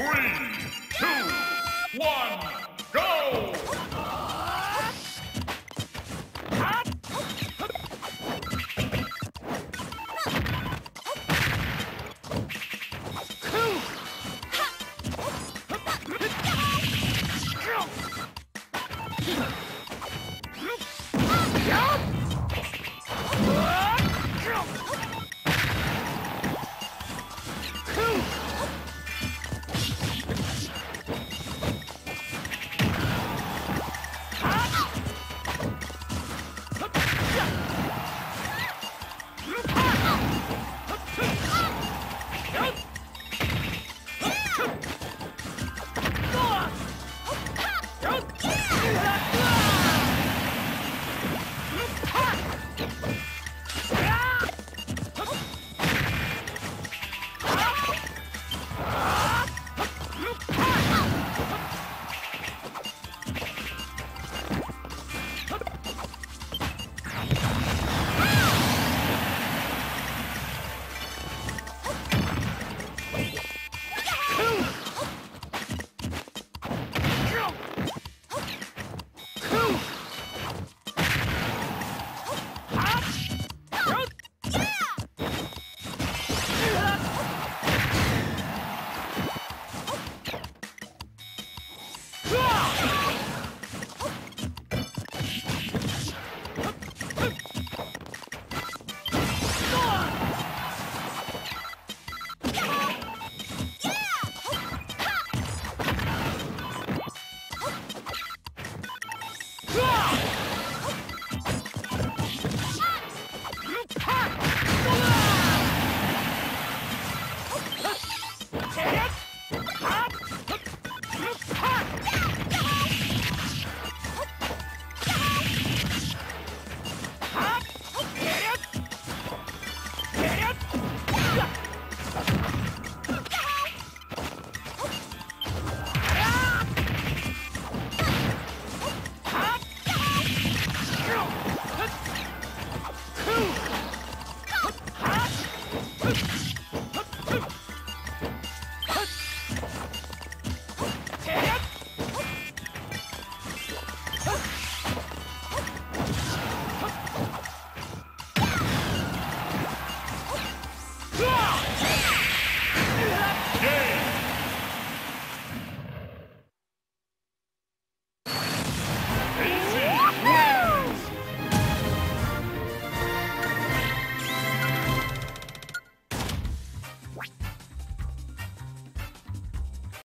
Three, two, one, Let's go.